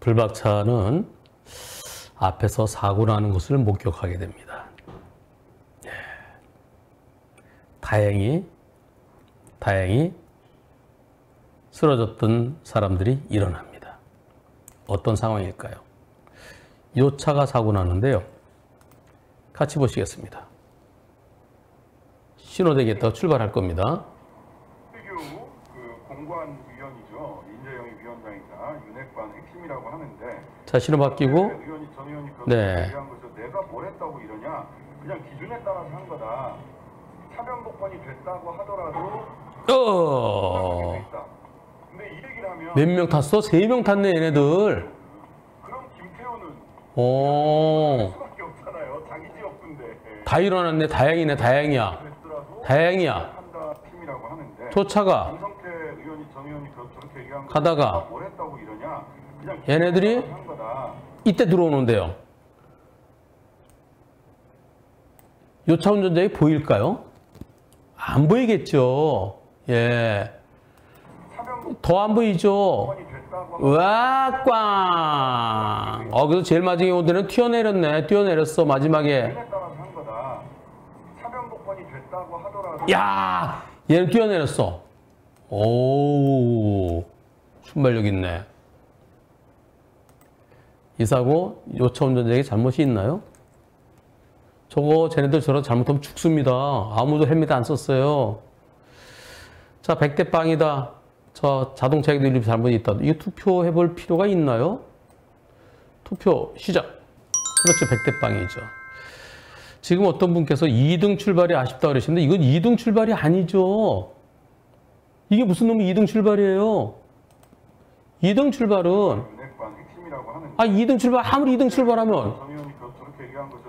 불박차는 앞에서 사고 나는 것을 목격하게 됩니다. 예. 다행히 다행히 쓰러졌던 사람들이 일어납니다. 어떤 상황일까요? 요 차가 사고 나는데요. 같이 보시겠습니다. 신호대기에다가 출발할 겁니다. 그 공관위원이죠. 인재영이 위원장이자 핵심이라고 하는데 자, 신호 바뀌고 의원이 전 의원이 그렇게 네. 얘기한 것을 내가 뭘 했다고 이러냐 그냥 기준에 따라서 한 거다. 차변 복권이 됐다고 하더라도 어. 근데 이 얘기를 하면 몇 명 탔어? 세 명 탔네, 얘네들. 그럼 김태호는 오. 수밖에 없잖아요. 자기 지역군데 다 일어났네. 다행이네. 다행이야. 다행이야. 한다 팀이라고 하는데 거 가다가 내가 뭘 했다고 이러냐 그냥 얘네들이. 이때 들어오는데요. 요차 운전자에 보일까요? 안 보이겠죠. 예. 더 안 보이죠. 와, 꽝. 어, 그래서 제일 마지막에 온 데는 튀어내렸네. 뛰어내렸어, 마지막에. 야! 얘는 뛰어내렸어. 오, 순발력 있네. 이 사고, 요차 운전자에게 잘못이 있나요? 저거, 쟤네들 저런 잘못하면 죽습니다. 아무도 헬멧 안 썼어요. 자, 100대 빵이다. 저 자동차에도 이렇게 잘못이 있다. 이거 투표해 볼 필요가 있나요? 투표 시작. 그렇죠. 100대 빵이죠. 지금 어떤 분께서 2등 출발이 아쉽다 그러시는데 이건 2등 출발이 아니죠. 이게 무슨 놈의 2등 출발이에요? 2등 출발은 핵심이라고 하는데 아 2등 출발 아무리 2등 출발하면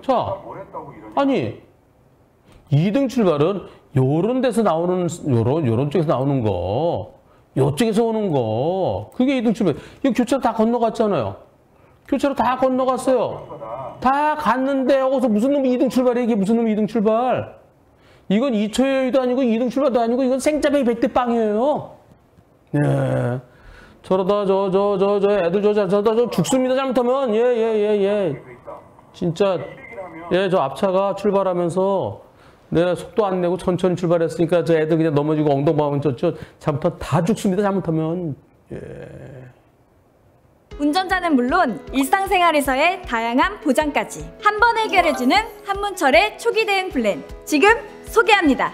자. 아니 2등 출발은 요런 데서 나오는 요런 요런 쪽에서 나오는 거 요쪽에서 오는 거 그게 2등 출발. 이거 교차로 다 건너갔잖아요. 교차로 다 건너갔어요. 다 갔는데 여기서 무슨 놈이 2등 출발해 이게 무슨 놈이 2등 출발 이건 2초 여유도 아니고 2등 출발도 아니고 이건 생짜배기 100대 빵이에요 예 저러다 저 저 저저 애들 저 저러다 저 죽습니다 잘못하면 예 예 예예 돼 있다. 진짜 예 저 앞차가 출발하면서 내가 속도 안 내고 천천히 출발했으니까 저 애들 그냥 넘어지고 엉덩방망 쳤죠 잘못하면 다 죽습니다 잘못하면 운전자는 물론 일상생활에서의 다양한 보장까지 한 번 해결해주는 한문철의 초기 대응 플랜 지금 소개합니다.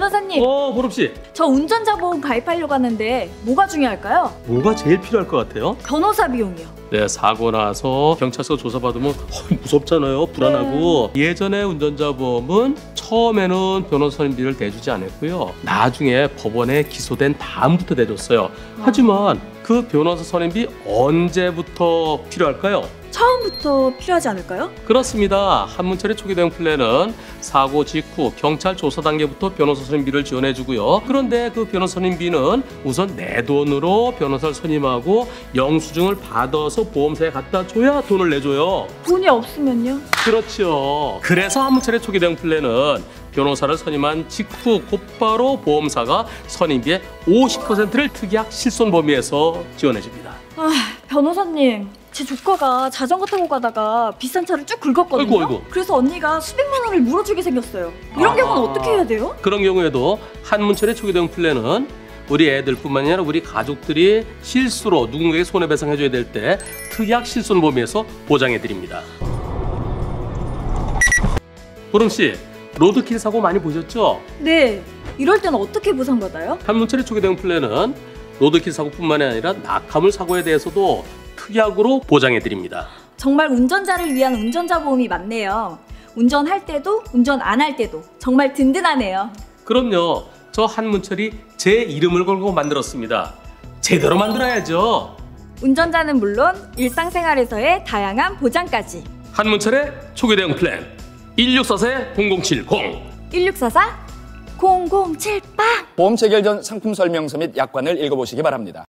변호사님, 어 보름 씨 저 운전자 보험 가입하려고 하는데 뭐가 중요할까요? 뭐가 제일 필요할 것 같아요? 변호사 비용이요. 네, 사고 나서 경찰서 조사받으면 어, 무섭잖아요. 불안하고. 예전에 운전자 보험은 처음에는 변호사님비를 대주지 않았고요. 나중에 법원에 기소된 다음부터 대줬어요. 하지만 그 변호사 선임비 언제부터 필요할까요? 처음부터 필요하지 않을까요? 그렇습니다. 한문철의 초기 대응 플랜은 사고 직후 경찰 조사 단계부터 변호사 선임비를 지원해주고요. 그런데 그 변호사 선임비는 우선 내 돈으로 변호사를 선임하고 영수증을 받아서 보험사에 갖다 줘야 돈을 내줘요. 돈이 없으면요? 그렇죠. 그래서 한문철의 초기 대응 플랜은 변호사를 선임한 직후 곧바로 보험사가 선임비의 50%를 특약 실손 범위에서 지원해줍니다. 아, 변호사님. 제 조카가 자전거 타고 가다가 비싼 차를 쭉 긁었거든요. 아이고, 아이고. 그래서 언니가 수백만 원을 물어주게 생겼어요. 이런 아. 경우는 어떻게 해야 돼요? 그런 경우에도 한문철의 초기 대응 플랜은 우리 애들뿐만 아니라 우리 가족들이 실수로 누군가에게 손해배상해줘야 될 때 특약 실손 범위에서 보장해드립니다. 보름 씨, 로드킬 사고 많이 보셨죠? 네. 이럴 때는 어떻게 보상받아요? 한문철의 초기 대응 플랜은 로드킬 사고뿐만 아니라 낙하물 사고에 대해서도 특약으로 보장해 드립니다. 정말 운전자를 위한 운전자 보험이 많네요. 운전할 때도 운전 안 할 때도 정말 든든하네요. 그럼요. 저 한문철이 제 이름을 걸고 만들었습니다. 제대로 만들어야죠. 운전자는 물론 일상생활에서의 다양한 보장까지. 한문철의 초기 대응 플랜 1644-0070 1644 0078 보험 체결 전 상품 설명서 및 약관을 읽어보시기 바랍니다.